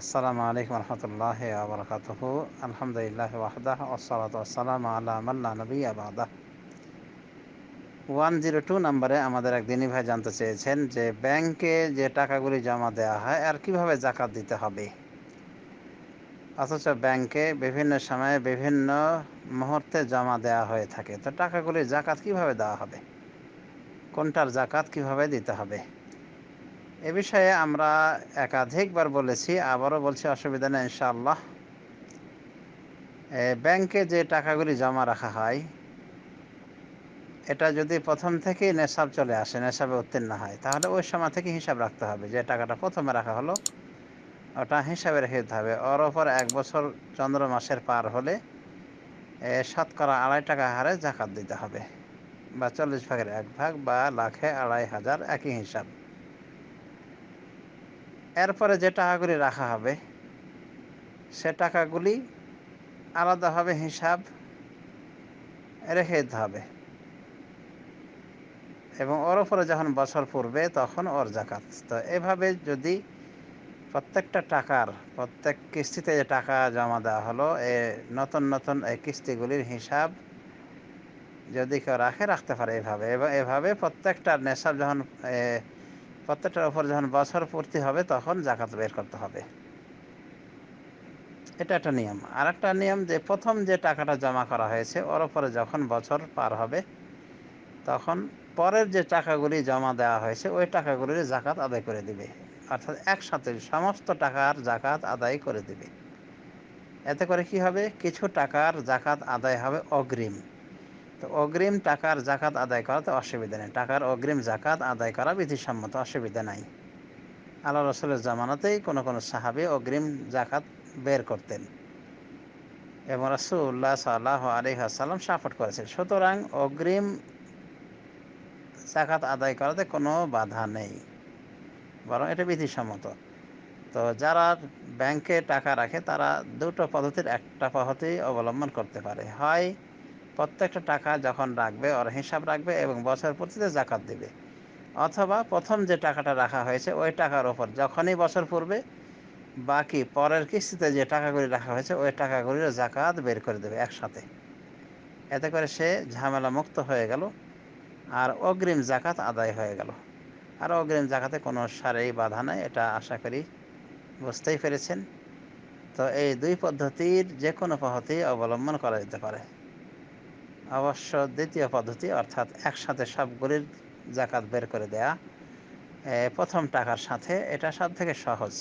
আসসালামু আলাইকুম রহমতুল্লাহ আবরকাতহ আলহামদুলিল্লাহ ওয়াহদাহ ওসলাত আসসালাম আল্লাহ মাল্লা নবী আবাদাহ ওয়ান জিরো টু নম্বরে আমাদের এক দিনী ভাই জানতে চেয়েছেন যে ব্যাংকে যে টাকাগুলি জমা দেওয়া হয় আর কীভাবে জাকাত দিতে হবে। অথচ ব্যাংকে বিভিন্ন সময়ে বিভিন্ন মুহূর্তে জমা দেওয়া হয়ে থাকে। তো টাকাগুলি জাকাত কীভাবে দেওয়া হবে? কোনটার জাকাত কীভাবে দিতে হবে? এ বিষয়ে আমরা একাধিকবার বলেছি, আবারও বলছি অসুবিধা নেই ইনশাআল্লাহ। ব্যাংকে যে টাকাগুলি জমা রাখা হয়, এটা যদি প্রথম থেকেই নেশাব চলে আসে, নেশাবে উত্তীর্ণ হয়, তাহলে ওই সময় থেকে হিসাব রাখতে হবে যে টাকাটা প্রথমে রাখা হলো, ওটা হিসাবে রেখে দিতে হবে। ওর ওপর এক বছর চন্দ্র মাসের পার হলে শতকরা আড়াই টাকা হারে জাকাত দিতে হবে, বা চল্লিশ ভাগের এক ভাগ বা লাখে আড়াই হাজার একই হিসাব। এরপরে যে টাকাগুলি রাখা হবে, সে টাকাগুলি আলাদাভাবে হিসাব রেখে দিতে হবে। এবং ওর ওপরে যখন বছর পূর্বে তখন ওর জাকাত। তো এভাবে যদি প্রত্যেকটা টাকার, প্রত্যেক কিস্তিতে যে টাকা জমা দেওয়া হলো, এ নতুন নতুন এই কিস্তিগুলির হিসাব যদি কেউ রাখে, রাখতে পারে এভাবে। এবং এভাবে প্রত্যেকটা নেশাব যখন প্রত্যেকটার ওপর যখন বছর পূর্তি হবে, তখন জাকাত বের করতে হবে। এটা একটা নিয়ম। আর একটা নিয়ম যে, প্রথম যে টাকাটা জমা করা হয়েছে, ওর ওপরে যখন বছর পার হবে, তখন পরের যে টাকাগুলি জমা দেওয়া হয়েছে, ওই টাকাগুলির জাকাত আদায় করে দিবে। অর্থাৎ একসাথে সমস্ত টাকার জাকাত আদায় করে দিবে। এতে করে কি হবে? কিছু টাকার জাকাত আদায় হবে অগ্রিম। তো অগ্রিম টাকার জাকাত আদায় করাতে অসুবিধা নেই। টাকার অগ্রিম জাকাত আদায় করা বিধিসম্মত, অসুবিধা নাই। আল্লাহ রসুলের জামানাতেই কোনো কোনো সাহাবে অগ্রিম জাকাত বের করতেন। এবং রসুল্লাহ সাল্লাহ আলহাসাল্লাম সাপোর্ট করেছেন। সুতরাং অগ্রিম জাকাত আদায় করাতে কোনো বাধা নেই, বরং এটা বিধিসম্মত। তো যারা ব্যাংকে টাকা রাখে, তারা দুটো পদ্ধতির, একটা পদ্ধতি অবলম্বন করতে পারে। হয় প্রত্যেকটা টাকা যখন রাখবে, ওর হিসাব রাখবে এবং বছর প্রতিতে জাকাত দেবে। অথবা প্রথম যে টাকাটা রাখা হয়েছে, ওই টাকার ওপর যখনই বছর পূর্বে বাকি পরের কিস্তিতে যে টাকাগুলি রাখা হয়েছে, ওই টাকাগুলির জাকাত বের করে দেবে একসাথে। এতে করে সে ঝামেলা মুক্ত হয়ে গেল আর অগ্রিম জাকাত আদায় হয়ে গেল। আর অগ্রিম জাকাতে কোনো সারেই বাধা নাই, এটা আশা করি বুঝতেই পেরেছেন। তো এই দুই পদ্ধতির যে কোনো পদ্ধতি অবলম্বন করা যেতে পারে। অবশ্য দ্বিতীয় পদ্ধতি, অর্থাৎ একসাথে সবগুলির জাকাত বের করে দেয়া প্রথম টাকার সাথে এটা সব থেকে সহজ।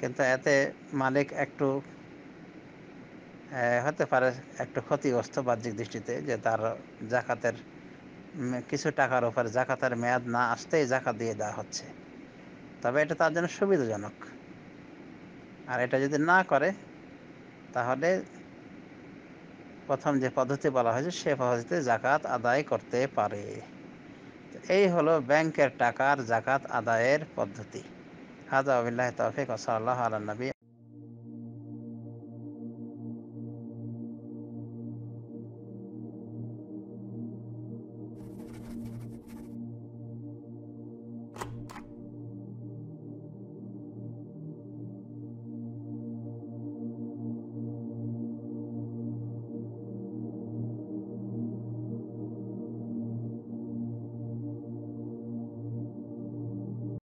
কিন্তু এতে মালিক একটু হতে পারে একটু ক্ষতিগ্রস্ত বাহ্যিক দৃষ্টিতে যে তার জাকাতের কিছু টাকার উপর জাকাতের মেয়াদ না আসতেই জাকাত দিয়ে দেওয়া হচ্ছে। তবে এটা তার জন্য সুবিধাজনক। আর এটা যদি না করে, তাহলে প্রথম যে পদ্ধতি বলা হয়েছে, সে পদ্ধতিতে জাকাত আদায় করতে পারে। এই হলো ব্যাংকের টাকার জাকাত আদায়ের পদ্ধতি। হাজা আবিল্লাহ তৌফিক ওসাল্লাহ আলনবী